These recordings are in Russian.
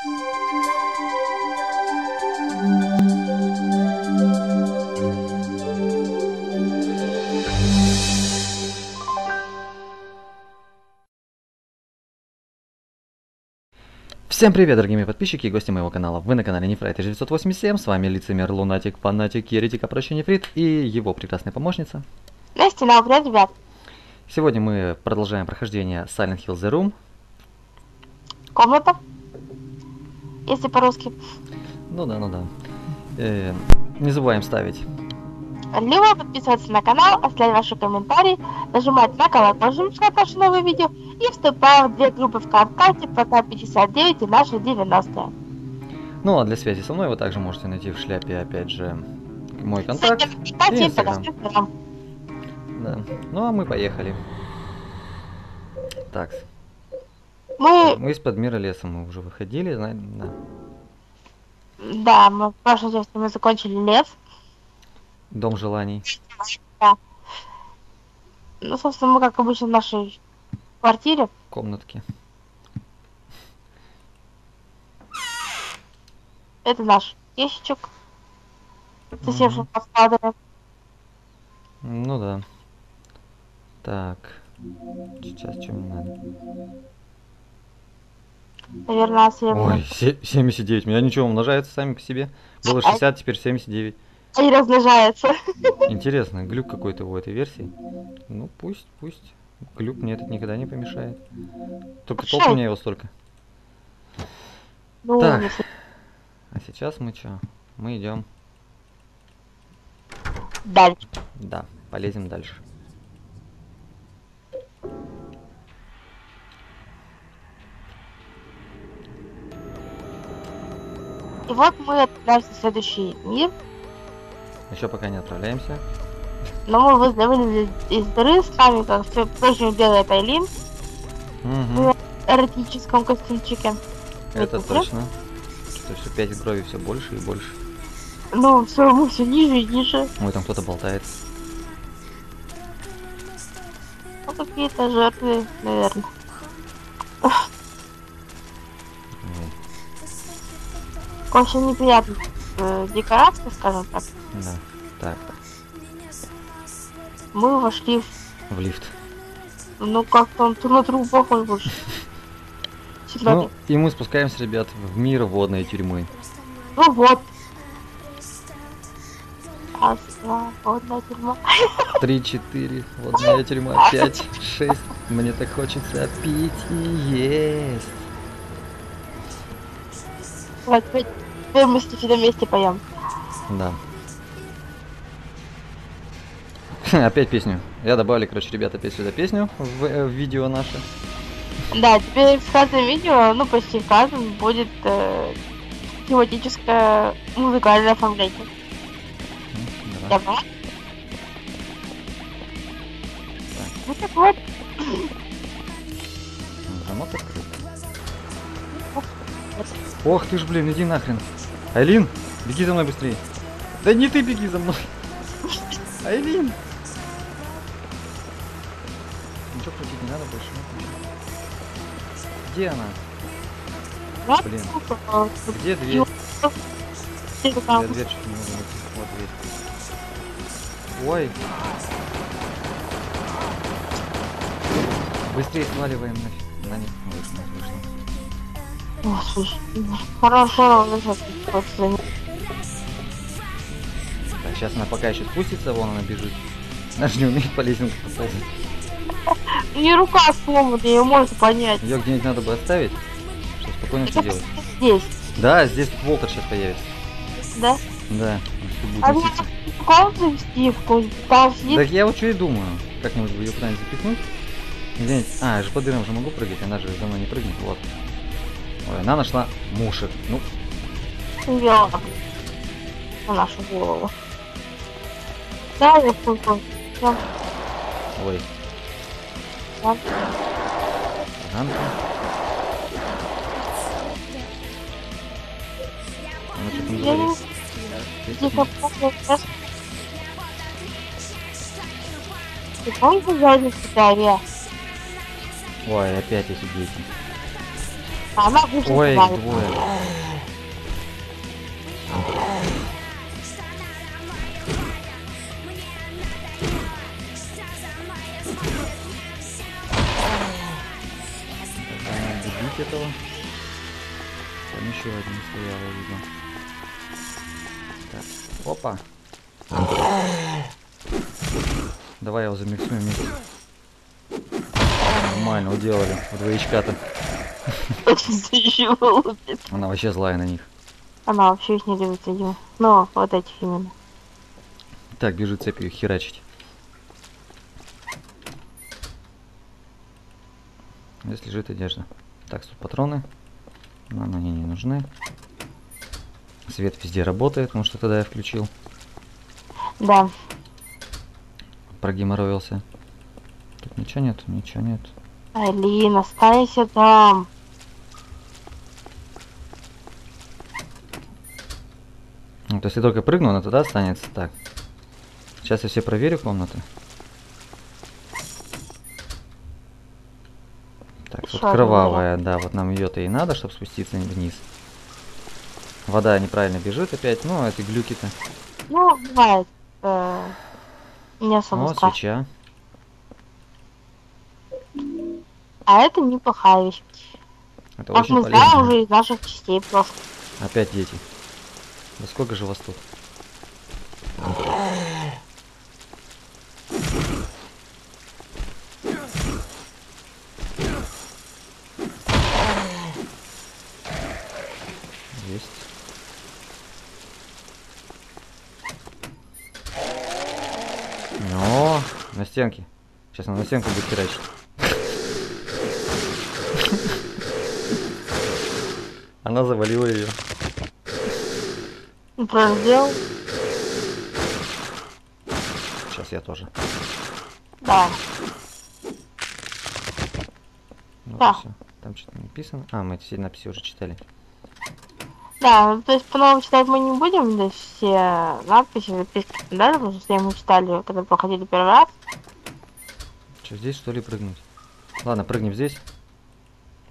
Всем привет, дорогие мои подписчики и гости моего канала. Вы на канале Нефрайт 987, с вами лицемер, лунатик, фанатик, еретик, прощения Фрид и его прекрасная помощница. Настя, на привет, ребят. Сегодня мы продолжаем прохождение Silent Hill The Room. Комната. Если по-русски. Ну да, ну да. Э, не забываем ставить Либо подписываться на канал, оставлять ваши комментарии, нажимать на колокольчик, чтобы наши новые видео, и вступаем в две группы ВКонтакте, ПК 59 и наша 90 Ну а для связи со мной вы также можете найти в шляпе, опять же, мой контакт и. Инстаграм. Да. Ну а мы поехали. Так, Мы, мы из-под мира леса мы уже выходили, знаете, да. да, мы в прошлой части мы закончили лес. Дом желаний. Ну, собственно, мы, как обычно, в нашей квартире. Комнатки. Это наш ящичек. Совсем Мгм. что поскладываем. Ну да. Так. Сейчас что мне надо? Наверное, серебро. Ой, се- 79. У меня ничего, умножаются сами по себе. Было 60, теперь 79. И размножается. Интересно, глюк какой-то у этой версии. Ну пусть, пусть. Глюк мне этот никогда не помешает. Только Мешает. толку у меня его столько. Ну, Так. если- А сейчас мы что? Мы идем. Дальше. Да, полезем дальше. И вот мы отправляемся в следующий мир. Еще пока не отправляемся. Но мы вы- вылезли из дыры с нами, как все прежнему делает Айлин Мгм, в эротическом костюмчике. Это Вот, точно. Что все 5 брови все больше и больше. Ну, все, мы все ниже и ниже. Ой, там кто-то болтает. Ну, какие-то жертвы, наверное. Очень неприятная э, декорация, скажем так. Да. Так. Мы вошли в... В лифт. Ну, как-то он на труп похож больше. Ну, и мы спускаемся, ребят, в мир водной тюрьмы. Ну вот. Раз, два, водная тюрьма. 3, 4, водная тюрьма, 5, 6. Мне так хочется пить и есть. Теперь мы с вместе поем. Да. Опять песню. Я добавили, короче, ребята, опять сюда песню в, э, в видео наше. Да, теперь в каждом видео, ну почти в каждом, будет э, тематическое музыкальное оформление. Я давай. права? Ну так вот, Замок открыт. Ох ты ж, блин, иди нахрен. Айлин, беги за мной быстрее. Да не ты беги за мной. Айлин. Ничего крутить не надо больше. Где она? вот, Блин. вот, Где дверь? Я дверь чуть не могу найти. Вот дверь. Ой. Быстрее сваливаем нафиг. На них вышло, вышло. Хорошо, ну сейчас она пока еще спустится, вон она бежит. Она же не умеет по лестнице ползать. Не рука сломана, ее можно понять. Ее где-нибудь надо бы оставить, чтобы спокойно все делать. Здесь, Да, здесь Волтер сейчас появится. да? Да, А мне комнату завести, в какую-нибудь, там сидит, Так я вот что и думаю. Как-нибудь ее куда-нибудь запихнуть. Где-нибудь... А, я же по дырам же могу прыгать, она же за мной не прыгнет, вот. Ой, она нашла мушек. Ну, вела на нашу голову. Да, я понял. Да, ой, да. Ганка. Она что там Я не говорит? тихо помню, сейчас. Ты помнишь задницу Дарья? Ой, опять эти дети. А она вышла Ой, двое. Тогда надо бить этого. Там еще один стоял, я видел. Так, опа. Давай его замиксуем вместе. Нормально, уделали. В двоечка-то. Она вообще злая на них. Она вообще их не любит, видимо. Ну, вот этих именно. Так, бежит цепью херачить. Здесь лежит одежда. Так, тут патроны. Нам они не нужны. Свет везде работает, потому что тогда я включил. Да. Прогеморроился. Тут ничего нет, ничего нет. Айлин, останься там. Вот если только прыгну, она тогда останется. Так. Сейчас я все проверю комнаты. Так, тут одна кровавая, да, вот нам ее-то и надо, чтобы спуститься вниз. Вода неправильно бежит опять, ну, это глюки-то. Ну, бывает. э, не особо Вот страшно. свеча. А это неплохая вещь. Это Как очень мы полезно. знаем уже из наших частей просто. Опять дети. Да сколько же вас тут? Есть. О, на стенке. Сейчас она на стенку будет херачить. Она завалила ее. Ну, сделал. Сейчас я тоже. Да. Ну, Да. всё. Там что-то написано. А, мы все надписи уже читали. Да, ну, то есть по-новому читать мы не будем, то есть все надписи, записки далее, потому что все мы читали, когда проходили первый раз. Что, здесь что ли прыгнуть? Ладно, прыгнем здесь.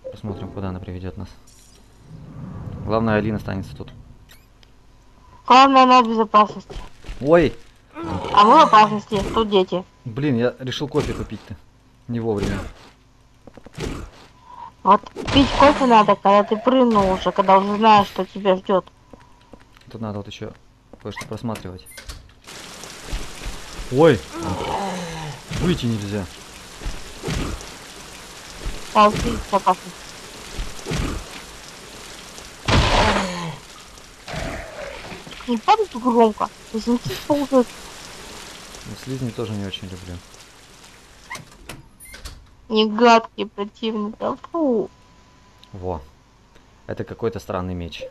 Посмотрим, куда она приведет нас. Главное, Алина останется тут. Главное, она в безопасности. Ой! А мы в опасности, тут дети. Блин, я решил кофе купить-то. Не вовремя. Вот пить кофе надо, когда ты прыгнул уже, когда уже знаешь, что тебя ждет. Тут надо вот еще кое-что просматривать. Ой! Выйти нельзя. А ты в безопасности. Не падай так громко. Если не ползают. Но слизни тоже не очень люблю. Не гадкие, противные. Да фу. Во. Это какой-то странный меч.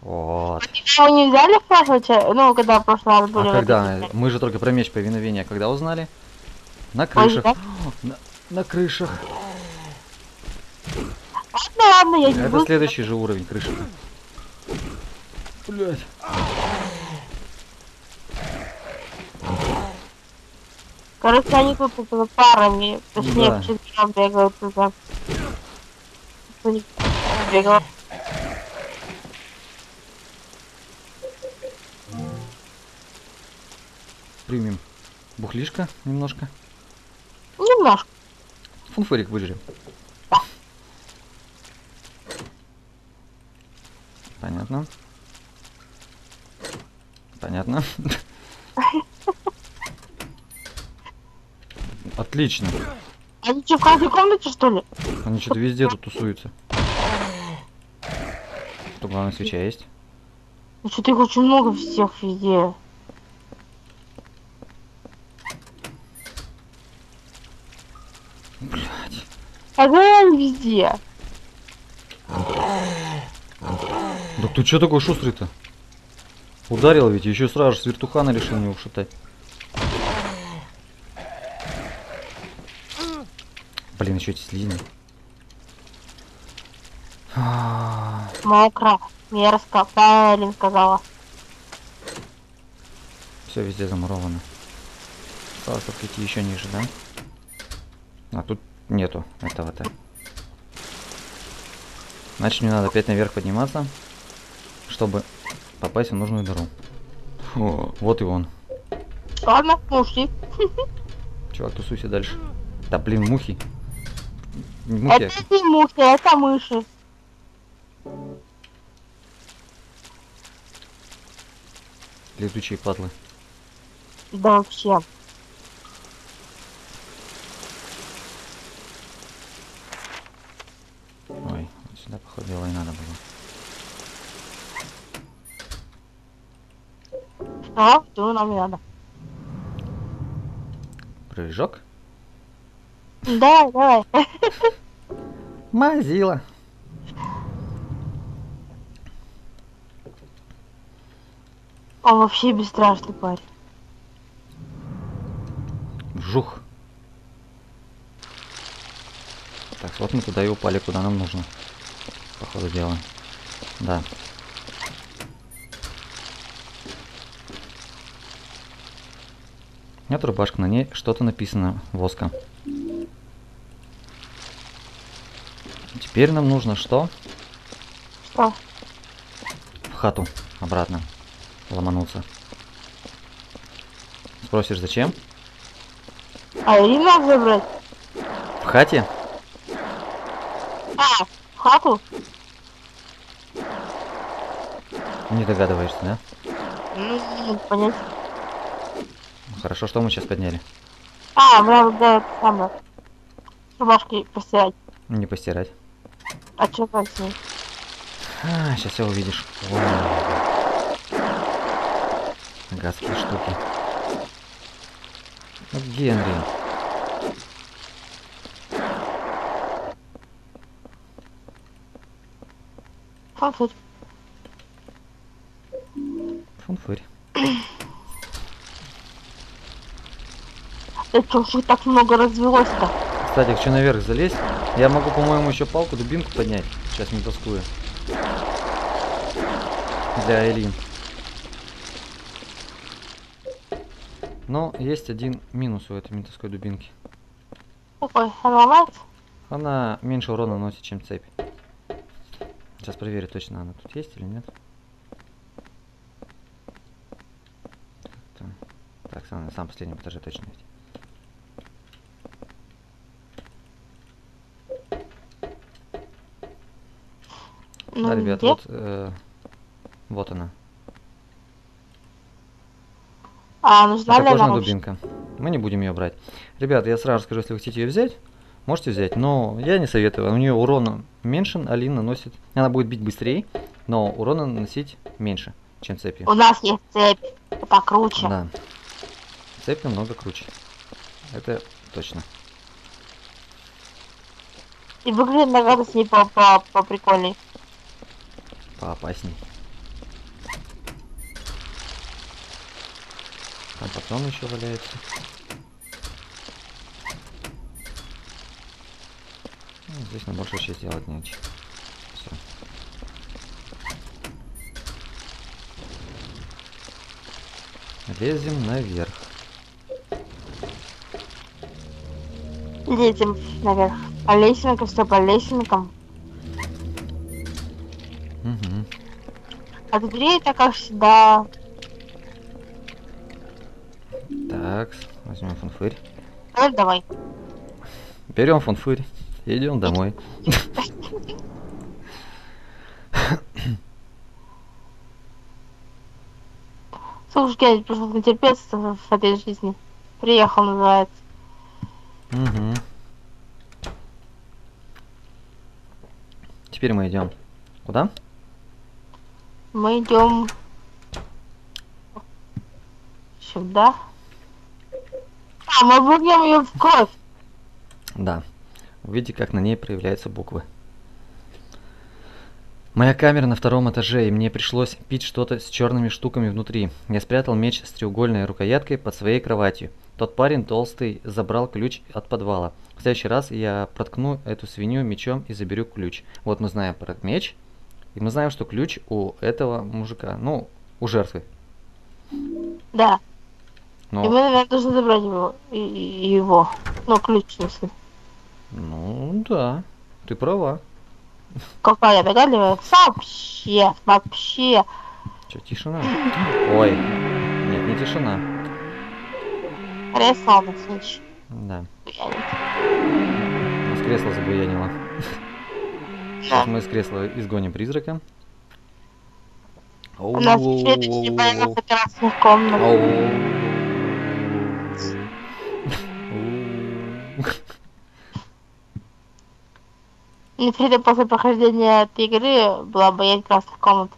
Вот. Его не взяли ча- Ну, когда в прошлый раз были А когда? этой Мы же только про меч повиновения когда узнали? На Ой, крышах. да? На, на крышах. Ладно, ладно, я не Это буду. следующий же уровень крыши. Блять. Короче, они тут это, парами, точнее, Да. вчетвером бегают туда. Бегают. Примем бухлишка немножко. Немножко. Фунфырик выжрем. Понятно. Понятно. Отлично. Они что, в каждой комнате, что ли? Они что-то везде тут тусуются. Что, главное, свеча есть? Ну что-то их очень много всех везде. Блять. А они везде. Да ты что такой шустрый-то? Ударил ведь, еще сразу же с вертухана решил не ушатать. Блин, еще эти слизни. А, Мокро, мерзко, правильно сказала. Все везде замуровано. Осталось только идти еще ниже, да? А тут нету этого-то. Значит, мне надо опять наверх подниматься, чтобы попасть в нужную дыру. Фу, вот и он. Ладно, мы ушли. Чувак, тусуйся дальше. Да блин, мухи. Мухи, Это не мухи, это мыши. летучие патлы. Да вообще. Ой, вот сюда походило и надо было. Что? Нам не надо? Прыжок. Давай, давай. Мазила. Он вообще бесстрашный парень. Вжух. Так, вот мы туда и упали, куда нам нужно. По ходу дела. Да. Нет рубашка, на ней что-то написано воска. Теперь нам нужно что? Что? В хату обратно ломануться. Спросишь, зачем? А надо забрать? В хате? А, в хату? Не догадываешься, да? Ну, понять. Хорошо, что мы сейчас подняли? А, мне надо это самое. Рубашки постирать. Не постирать. А что там с ней? А, сейчас все увидишь. Ой. Гадские штуки. Ну, Генри. Фанфуд. Чё ж их так много развелось-то? Кстати, хочу наверх залезть. Я могу, по-моему, еще палку, дубинку поднять. Сейчас не тоскую. Для Элин. Но есть один минус у этой ментовской дубинки. Какой? Она ломается? Она меньше урона наносит, чем цепь. Сейчас проверю точно, она тут есть или нет. Так, сам, самом последнем этаже точно есть. Да, ребят, вот, э, вот она. А, нужна Это ли кожаная она дубинка. Мы не будем ее брать. Ребят, я сразу скажу, если вы хотите ее взять, можете взять, но я не советую. У нее урона меньше, Алина наносит. Она будет бить быстрее, но урона наносить меньше, чем цепью. У нас есть цепь. Покруче. Да. Цепь намного круче. Это точно. И выглядит, наверное, с ней по, по, по прикольней. Поопасней. Там патрон еще валяется. Ну, здесь нам больше вообще сделать нечего. Все. Лезем наверх. Лезем наверх. По лесенкам, все по лесенкам. Угу. От двери это как всегда. Так, возьмем фунфырь. Ну, давай. Берем фунфырь. Идем домой. Слушай, я просто натерпеться в этой жизни. Приехал, называется. Угу. Теперь мы идем. Куда? Мы идем сюда. А, мы обогнем ее в кровь. Да. Видите, как на ней проявляются буквы. Моя камера на втором этаже, и мне пришлось пить что-то с черными штуками внутри. Я спрятал меч с треугольной рукояткой под своей кроватью. Тот парень толстый забрал ключ от подвала. В следующий раз я проткну эту свинью мечом и заберу ключ. Вот мы знаем про меч, и мы знаем, что ключ у этого мужика, ну, у жертвы. Да. Но, И мы, наверное, должны забрать его. И, и его. Ну, ключ, в смысле. ну, да, ты права. Какая догадливая. Вообще, вообще. Че, тишина? Ой. Нет, не тишина. Кресло случай. Да. буянит. У нас кресло забуянило. Сейчас мы из кресла изгоним призрака. У нас следующий боец красных комнат. Нефрида после прохождения этой игры была боязнь красных комнат.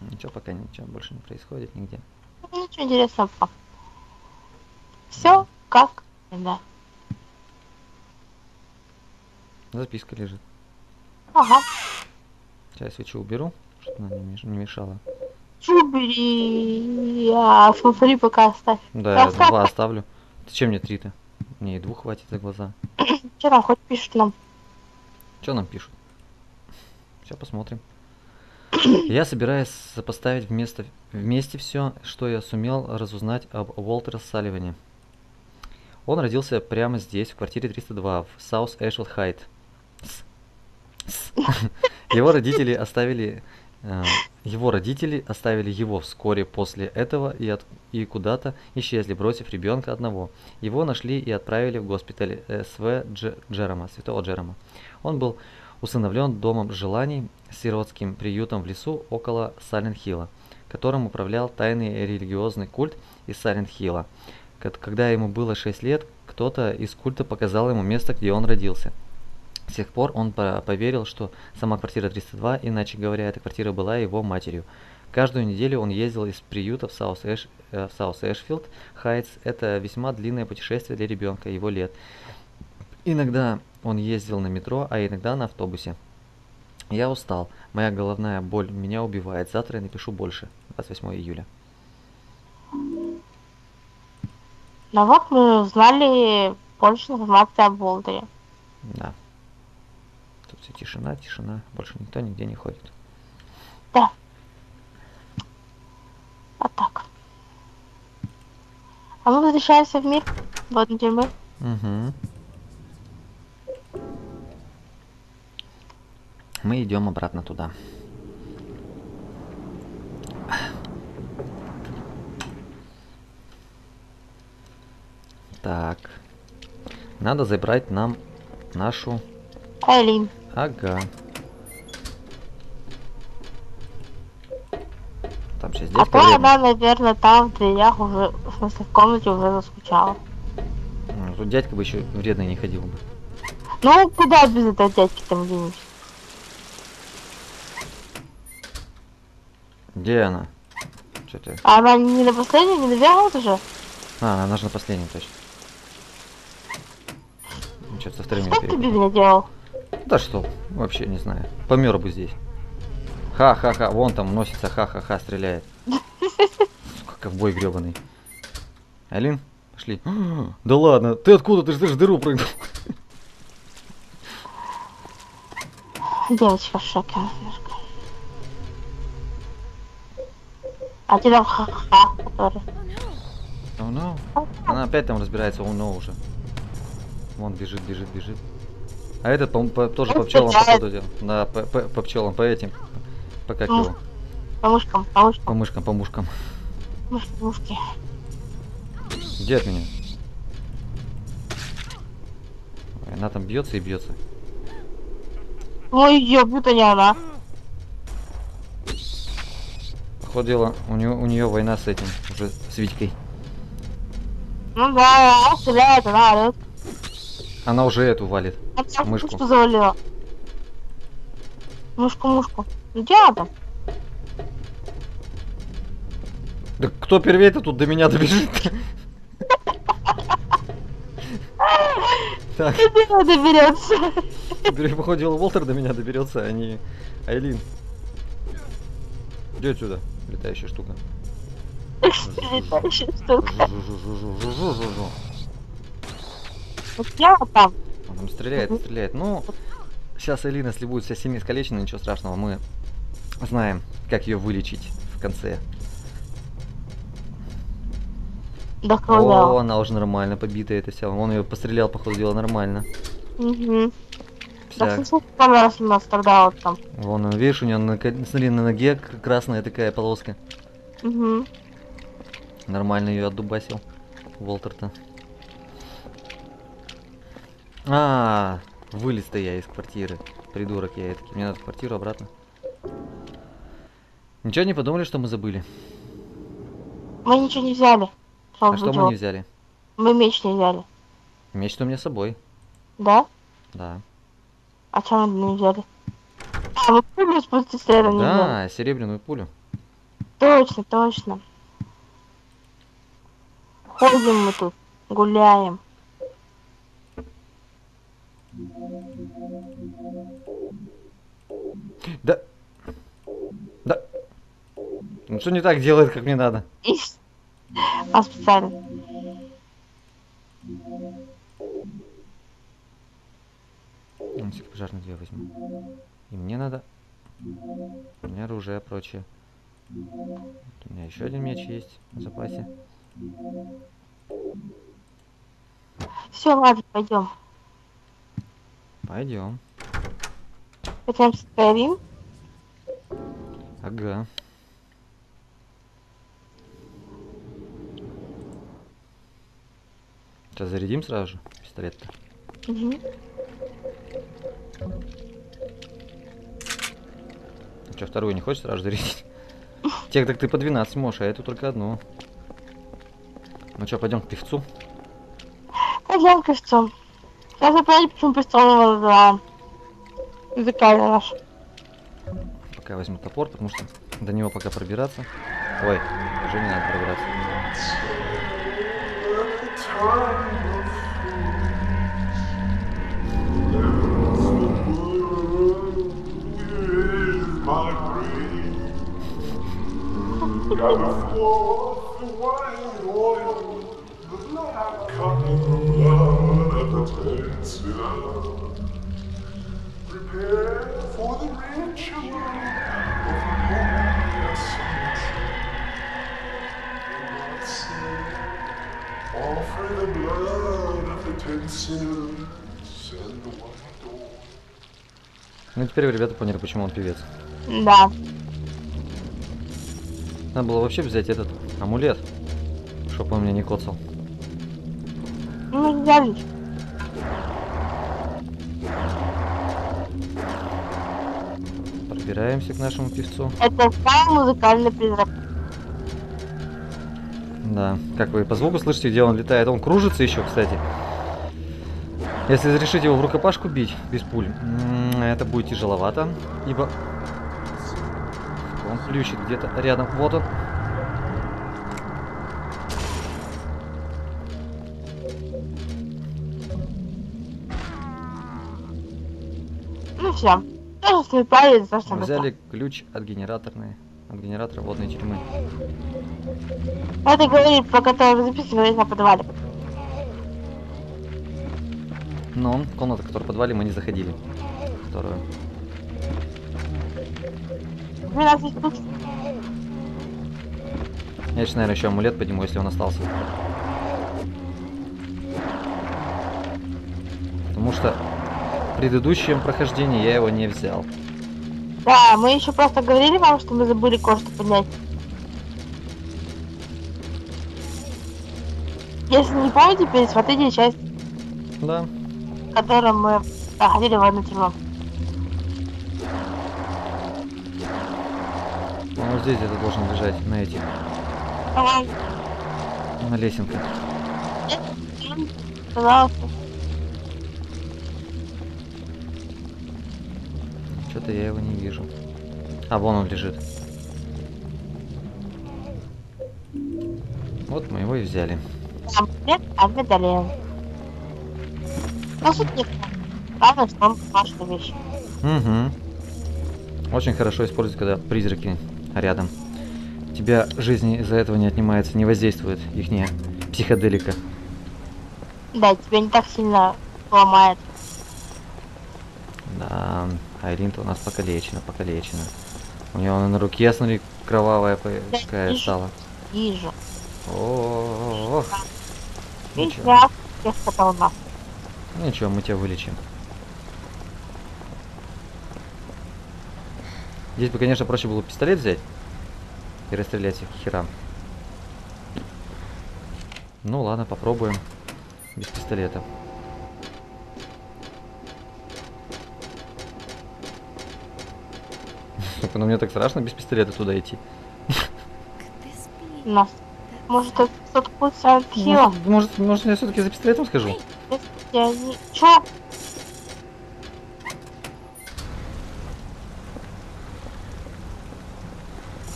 Ничего пока ничего больше не происходит нигде. Ничего интересного. Все как да. Записка лежит. Ага. Сейчас свечу уберу, чтобы она не меш- не мешала. Чубери. А, смотри, пока оставь. Да, я Оставь. два оставлю. Зачем мне три-то? Мне и двух хватит за глаза. Что там хоть пишут нам? Что нам пишут? Сейчас посмотрим. Я собираюсь сопоставить вместо, вместе все, что я сумел разузнать об Уолтере Салливане. Он родился прямо здесь, в квартире 302, в Саус Эшвуд Хайт. Его родители оставили э, его родители оставили его вскоре после этого и, от- и куда-то исчезли, бросив ребенка одного. Его нашли и отправили в госпиталь СВ Дже- Джерома, святого Джерома. Он был усыновлен домом желаний, сиротским приютом в лесу около Сайлент-Хилла, которым управлял тайный религиозный культ из Сайлент-Хилла. Кот- Когда ему было 6 лет, кто-то из культа показал ему место, где он родился. С тех пор он по- поверил, что сама квартира 302, иначе говоря, эта квартира была его матерью. Каждую неделю он ездил из приюта в South, Ash, э, South Heights. Это весьма длинное путешествие для ребенка его лет. Иногда он ездил на метро, а иногда на автобусе. Я устал. Моя головная боль меня убивает. Завтра я напишу больше. 28 июля. Ну вот мы узнали больше информации об Болдере. Да. Все тишина, тишина. Больше никто нигде не ходит. Да. А так. А мы возвращаемся в мир. Вот где мы. Угу. Мы идем обратно туда. Так. Надо забрать нам нашу... Айлин. Ага. Там сейчас А дядька то она, наверное, там в дверях уже, в смысле, в комнате уже заскучала. Ну, Тут дядька бы еще вредный не ходил бы. Ну, куда без этого дядьки там денешься? Где она? Что ты? А она не на последней, не наверху уже? А, она же на последнем точно. Что-то со вторым я Что ты без меня делал? Да что, вообще не знаю. Помер бы здесь. Ха-ха-ха, вон там носится, ха-ха-ха, стреляет. Сука, ковбой гребаный. Алин, пошли. Да ладно, ты откуда? Ты же ты ж в дыру прыгнул. Девочка в шоке. немножко. А ты там ха-ха, который. Oh no. Она опять там разбирается, oh no уже. Вон бежит, бежит, бежит. А этот по, по- тоже по пчелам походу делал. Да, по, по, по пчелам, по этим. По как Ну. его? По мышкам, по мышкам, По мышкам, по мушкам. мышки, мушки. Где от меня? Она там бьется и бьется. Ой, ёбут они она. Походу дела, у нее, у нее война с этим, уже с Витькой. Ну да, стреляет, она орёт. Она уже эту валит. Всё Мышку. мышку завалила. Мушку. Где она? Да кто первее-то тут до меня добежит? Так, Где она доберется? походу, Уолтер до меня доберется, а не Айлин. Иди отсюда, летающая штука. Летающая штука. Вот там. Он там стреляет, стреляет. Ну, сейчас Элина, если будет вся сильно искалечена, ничего страшного, мы знаем, как ее вылечить в конце. До О, крови. она уже нормально побитая, это вся. Он ее пострелял, походу, дело нормально. Угу. Да, Вся... слушай, камера раз у нас тогда вот там. Вон он, видишь, у него, на, смотри, на ноге красная такая полоска. Угу. Нормально ее отдубасил. Волтер-то. А, вылез-то я из квартиры. Придурок я таки. Мне надо в квартиру обратно. Ничего не подумали, что мы забыли? Мы ничего не взяли. А что мы не взяли? Мы меч не взяли. Меч-то у меня с собой. Да? Да. А чем мы не взяли? А, мы пулю с пустострелом не взяли. Да, серебряную пулю. Точно, точно. Ходим мы тут, гуляем. Да. Да. Ну что не так делает, как мне надо? А специально. Ну, всех пожарных две возьму. И мне надо... У меня оружие прочее. Вот у меня еще один меч есть в запасе. Все, ладно, пойдем. Пойдем. Хотим Skyrim. Ага. Сейчас зарядим сразу же пистолет-то. Угу. Что, вторую не хочешь сразу зарядить? Тех так ты по 12 можешь, а эту только одну. Ну что, пойдем к певцу? Пойдем к певцу. Сейчас я понять, почему его называем. Музыкальный наш. Пока я возьму топор, потому что до него пока пробираться. Ой, уже не надо пробираться. Prepare for the ritual of glorious Offer the blood of the ten sinners and the white door. Ну теперь вы, ребята, поняли, почему он певец. Да. Надо было вообще взять этот амулет, чтобы он меня не коцал. Ну, взяли. Пробираемся к нашему певцу. Это самый музыкальный призрак. Да, как вы по звуку слышите, где он летает. Он кружится еще, кстати. Если разрешить его в рукопашку бить без пуль, это будет тяжеловато, ибо он плющит где-то рядом. Вот он. Ну все. Мы взяли ключ от генераторной, от генератора водной тюрьмы. Это говорит, про который вы записывались на подвале. Но комната, которую в подвале мы не заходили. Которую. 12 штук. Я еще, наверное, еще амулет подниму, если он остался. Потому что предыдущем прохождении я его не взял. Да, мы еще просто говорили вам, что мы забыли кое-что поднять. Если не помните, пересмотрите часть, Да. в которой мы проходили в одну тюрьму. Он вот здесь где-то должен лежать, на этих, Давай, на лесенках. пожалуйста. Что-то я его не вижу. А, вон он лежит. Вот мы его и взяли. А в том. Главное, что он ваша вещь. Угу. Очень хорошо использовать, когда призраки рядом. Тебя жизнь из-за этого не отнимается, не воздействует их психоделика. Да, тебя не так сильно ломает. Айлин-то у нас покалечена, покалечена. У нее на руке, смотри, кровавая по- Да, вижу. стала. Вижу. О, Видишь, Ничего. потолкал. Ну Ничего, мы тебя вылечим. Здесь бы, конечно, проще было пистолет взять и расстрелять их херам. Ну ладно, попробуем без пистолета. Сука, ну мне так страшно без пистолета туда идти. Нас. Может, это кто-то Silent Hill? Может, может, я все-таки за пистолетом схожу? Я не... Чё?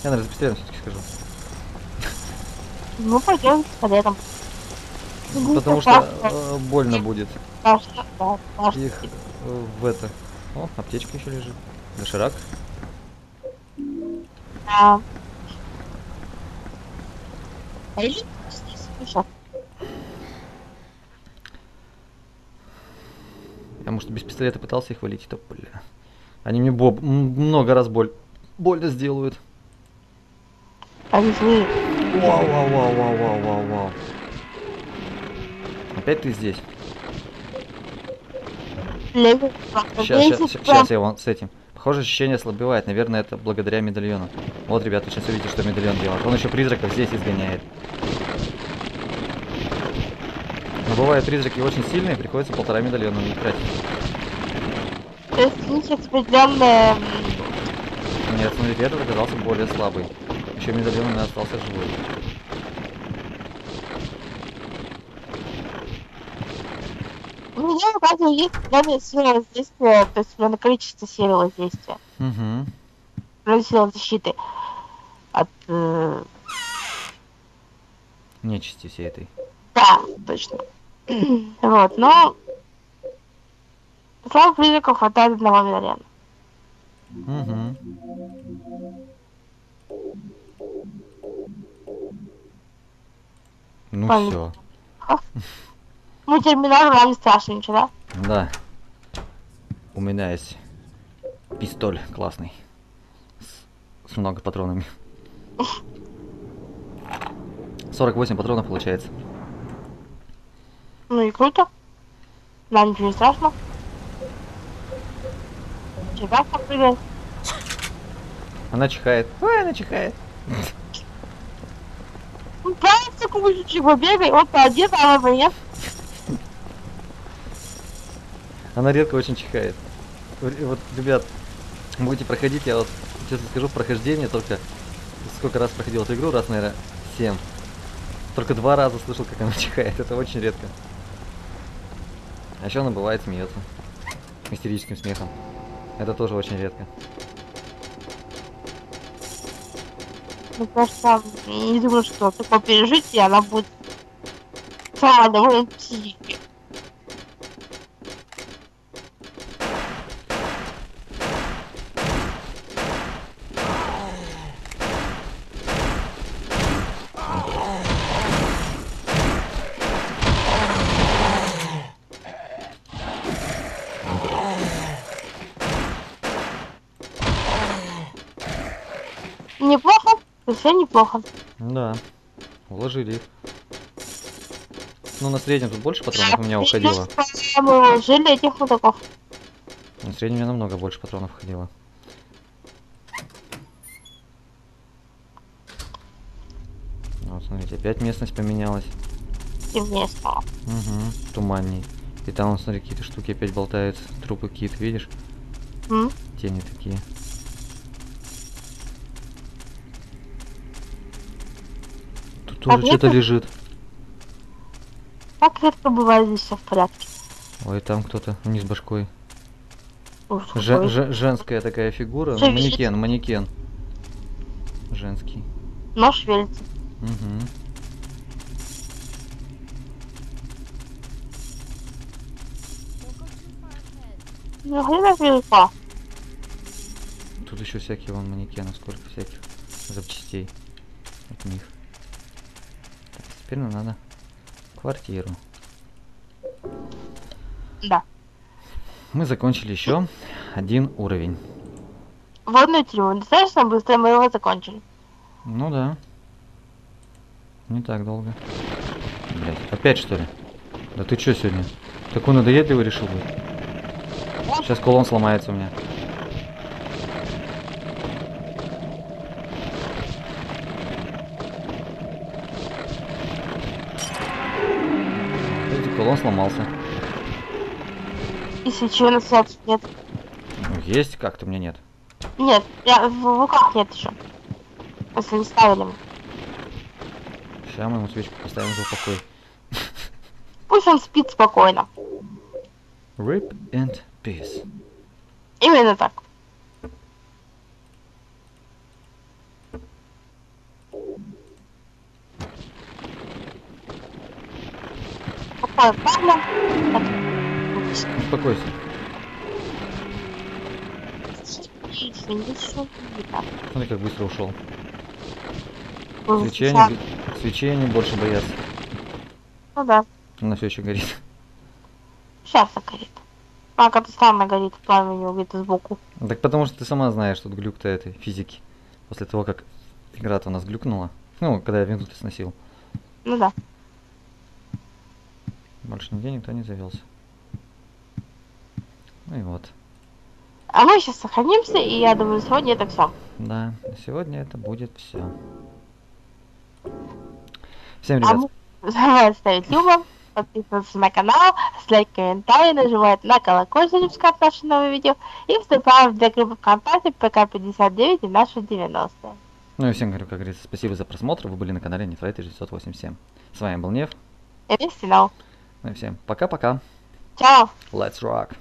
Я, наверное, за пистолетом все-таки схожу. Ну, пойдем пистолетом. Ну, Потому что э, больно будет их э, в это. О, аптечка еще лежит. Доширак. Да. Я, может, без пистолета пытался их валить, то, бля. Они мне боб много раз боль больно сделают. они злые. Вау, вау, вау, вау, вау, вау, вау. Опять ты здесь? Сейчас, сейчас, сейчас я вон с этим. Похоже, ощущение ослабевает. Наверное, это благодаря медальону. Вот, ребята, сейчас увидите, что медальон делает. Он еще призраков здесь изгоняет. Но бывают призраки очень сильные, приходится полтора медальона на них тратить. То есть. Нет, смотрите, этот оказался более слабый. Еще медальон у меня остался живой. У кстати, есть определенная сила воздействия, то есть определенное количество силы воздействия. Угу. Определенная сила защиты от... э, Нечисти всей этой. Да, точно. вот, но... Слава призраков хватает одного медальона. Угу. Ну все. Ну, терминал нам не страшно ничего, да? Да. У меня есть пистоль классный. С, с много патронами. 48 патронов получается. Ну и круто. Нам ничего не страшно. Тебя попрыгай. Она чихает. Ой, она чихает. Ну, правильно, такую чего бегай, вот один, а вы нет. Она редко очень чихает. Вот, ребят, будете проходить, я вот честно скажу, прохождение только сколько раз проходил эту игру, раз, наверное, 7. Только два раза слышал, как она чихает. Это очень редко. А еще она бывает смеется. Истерическим смехом. Это тоже очень редко. Кажется, я не думаю, что такое пережить, и она будет сама довольно психики. Совсем неплохо. Да. Уложили их. Ну, на среднем тут больше патронов у меня уходило. Мы уложили этих мудаков. На среднем у меня намного больше патронов уходило. Вот, смотрите, опять местность поменялась. Темнее стало. Угу, туманней. И там, смотри, какие-то штуки опять болтаются. Трупы какие-то, видишь? М? Тени такие. Тут А тоже что-то лежит. Как редко бывает здесь все в порядке. Ой, там кто-то вниз башкой. Какой. же- женская такая фигура. Что манекен, манекен. Женский. Нож шевелится. Угу. Ну, велика. Тут еще всякие вон манекены, сколько всяких запчастей от них. Теперь нам надо квартиру. Да. Мы закончили еще один уровень. Водную тюрьму. Достаточно быстро мы его закончили. Ну да. Не так долго. Блять, опять что ли? Да ты чё сегодня? Такой надоедливый решил быть. Сейчас кулон сломается у меня. Кулон сломался. И свечи нас кстати, нет. Ну, есть как-то, меня нет. Нет, я, в руках нет еще. Если не ставили. Сейчас мы ему свечку поставим за упокой. Пусть он спит спокойно. Rip and peace. Именно так. Какое правильно? Успокойся. Смотри, как быстро ушел. Свечей они, свечей они больше боятся. Ну да, Она все еще горит. сейчас горит. А, как самое горит, пламя у него где-то сбоку. Так потому что ты сама знаешь, тут глюк-то этой физики. После того, как игра-то у нас глюкнула. Ну, когда я винтус сносил. Ну да. Больше нигде никто не завелся. Ну и вот. А мы сейчас сохранимся, и я думаю, сегодня это все. Да, сегодня это будет все. Всем, А ребят, мы ставить любо, подписываться на канал, оставлять комментарии, нажимать на колокольчик, чтобы скачать наши новые видео, и вступаем в две группы ВКонтакте ПК-59 и наши 90 ну и всем говорю, как говорится, спасибо за просмотр. Вы были на канале Нефрайтер 987. С вами был Нев. И вместе, ну, и всем пока-пока. чао! Let's rock.